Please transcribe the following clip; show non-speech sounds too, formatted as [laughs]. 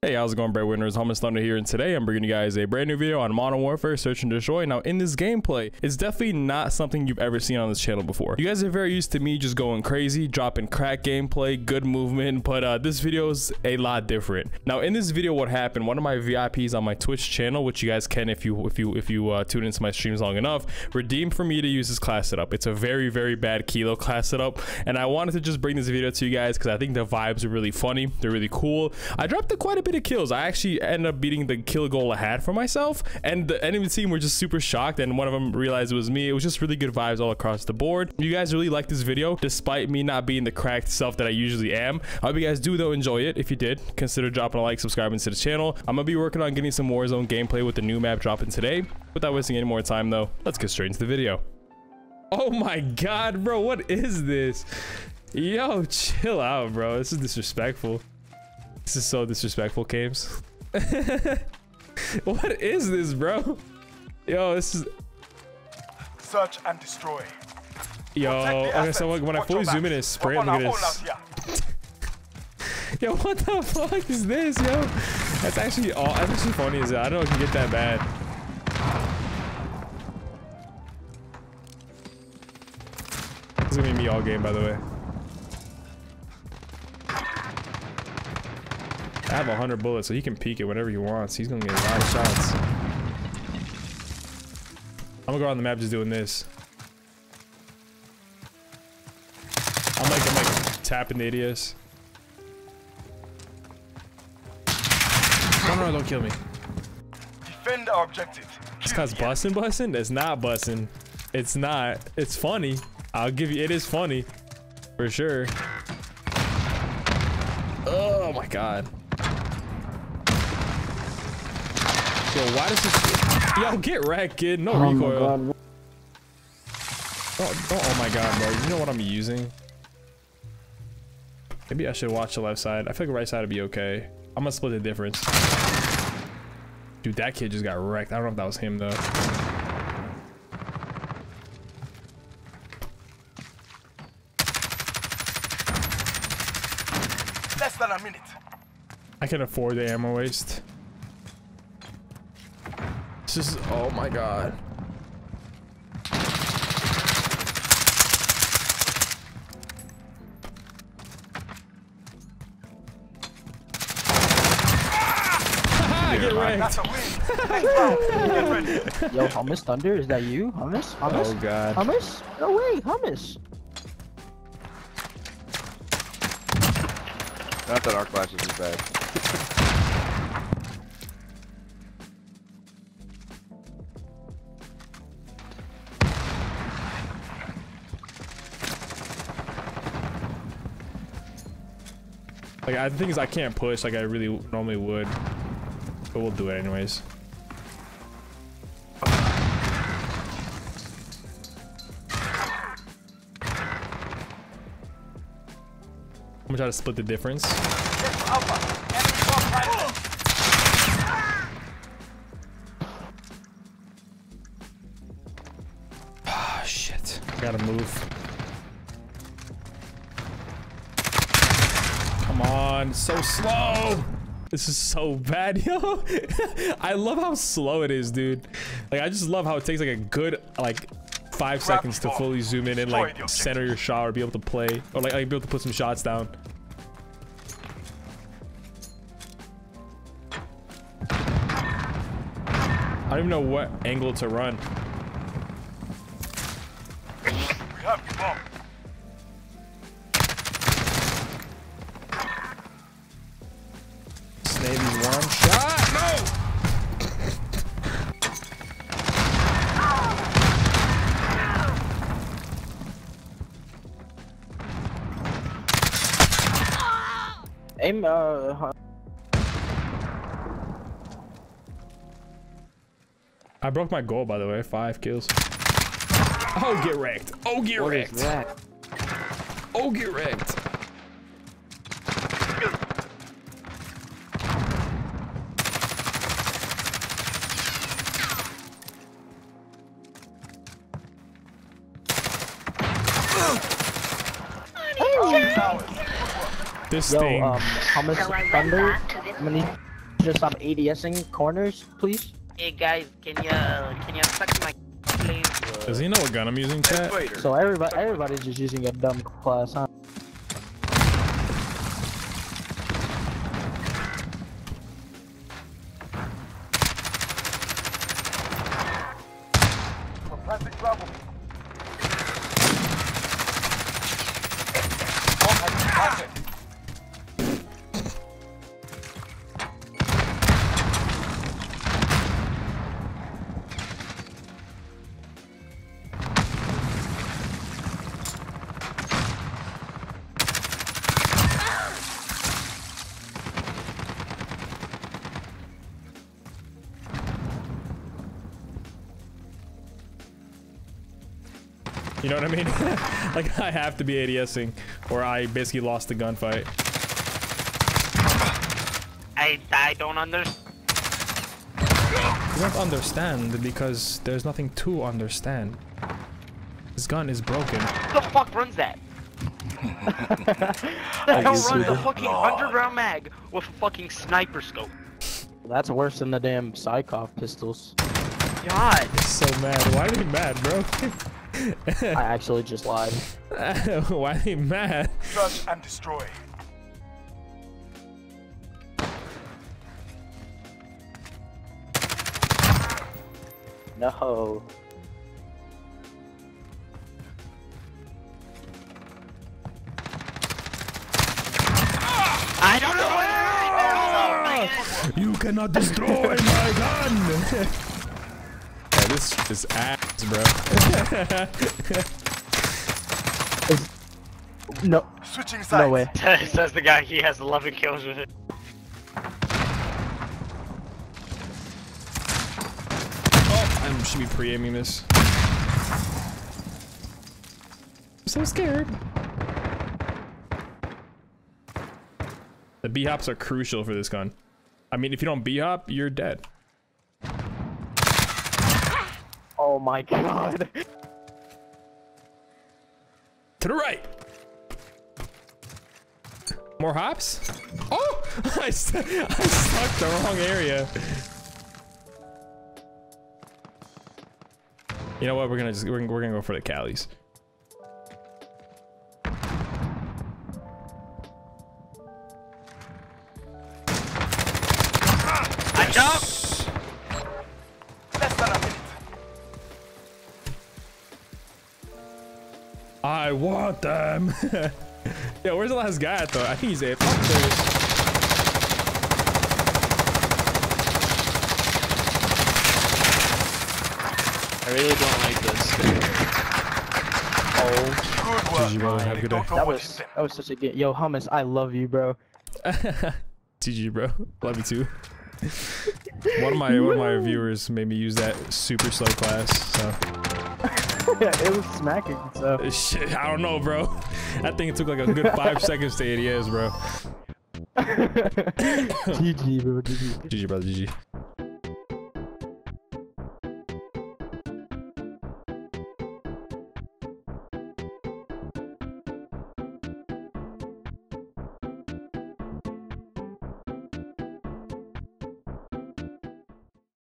Hey, how's it going, Breadwinners? Hummus Thunder here, and today I'm bringing you guys a brand new video on Modern Warfare Search and Destroy. Now, in this gameplay, it's definitely not something you've ever seen on this channel before. You guys are very used to me just going crazy, dropping crack gameplay, good movement, but uh, this video is a lot different. Now, in this video, what happened? One of my VIPs on my Twitch channel, which you guys can if you if you if you uh, tune into my streams long enough, redeemed for me to use this class setup. It's a very very bad Kilo class setup, and I wanted to just bring this video to you guys because I think the vibes are really funny. They're really cool. I dropped it quite a bit of kills. I actually ended up beating the kill goal I had for myself, and the enemy team were just super shocked, and one of them realized it was me. It was just really good vibes all across the board. You guys really like this video, despite me not being the cracked self that I usually am. I hope you guys do, though, enjoy it. If you did, consider dropping a like, subscribing to the channel. I'm going to be working on getting some Warzone gameplay with the new map dropping today. Without wasting any more time, though, let's get straight into the video. Oh my god, bro, what is this? Yo, chill out, bro. This is disrespectful. This is so disrespectful, Games. [laughs] what is this, bro? Yo, this is. Search and destroy. Yo, okay, so when I fully zoom in and spray look at this. [laughs] Yo, what the fuck is this, yo? That's actually all. That's actually funny as I don't know if you get that bad. This is gonna be me all game, by the way. I have 100 bullets, so he can peek it whenever he wants. He's gonna get a lot of shots. I'm gonna go on the map just doing this. I'm like, I'm like tapping the ADS. No, no, don't kill me. Defend our objective. This guy's busting, busting. It's not busting. It's not. It's funny. I'll give you. It is funny, for sure. Oh my god. Yo, why does this... [laughs] Yo, get wrecked, kid. No oh recoil. My oh, oh, oh my god, bro. You know what I'm using? Maybe I should watch the left side. I feel like the right side would be okay. I'm gonna split the difference. Dude, that kid just got wrecked. I don't know if that was him, though. Less than a minute. I can afford the ammo waste. This is, oh my god. Ah! [laughs] Get wrecked. [laughs] Yo, Hummus Thunder, is that you? Hummus? Oh, hummus? Oh god. Hummus? No way, Hummus. Not that our class is as bad. [laughs] Like, I, the thing is, I can't push like I really normally would. But we'll do it anyways. I'm gonna try to split the difference. Ah, shit. Gotta move. On, so slow. This is so bad, [laughs] yo. I love how slow it is, dude. Like, I just love how it takes like a good, like, five seconds to fully zoom in and like center your shot or be able to play or like, like be able to put some shots down. I don't even know what angle to run. Aim, uh... I broke my goal, by the way. Five kills. Oh, get wrecked. Oh, get what wrecked. Oh, get wrecked. This Yo, thing. Um, Hummus Thunder. I'm gonna need to stop ADSing corners, please. Hey guys, can you can you suck my please? Does he know what gun I'm using, chat? So everybody, everybody's just using a dumb class, huh? You know what I mean? [laughs] like I have to be ADSing, or I basically lost the gunfight. I I don't understand. You don't understand because there's nothing to understand. This gun is broken. Who the fuck runs that? [laughs] the hell runs a fucking hundred round mag with a fucking sniper scope? That's worse than the damn Sykov pistols. God. So mad. Why are you mad, bro? [laughs] I actually just lied. [laughs] Why are they mad? Search and destroy. No. I don't know where You cannot destroy my gun! [laughs] yeah, this is ass, bro. [laughs] No. Switching sides. No way. [laughs] Says the guy he has 11 kills with it. Oh, I should be pre-aiming this. I'm so scared. The B-hops are crucial for this gun. I mean, if you don't B-hop, you're dead. Oh my god. To the right. More hops? Oh! [laughs] I, st I stuck the wrong area. You know what? We're gonna just we're, gonna- we're gonna go for the Callies. I jumped. I want them. [laughs] Yo, where's the last guy at though? I think he's a. Oh, there he. I really don't like this. Oh, Good work. GG, brother. Have a good day. That was that was such a good. Yo, hummus, I love you, bro. [laughs] GG, bro. Love you too. [laughs] one of my one of my [laughs] viewers made me use that super slow class. So [laughs] it was smacking. So shit, I don't know, bro. [laughs] I think it took like a good five seconds to ADS, bro. GG, bro. GG. GG, brother. GG.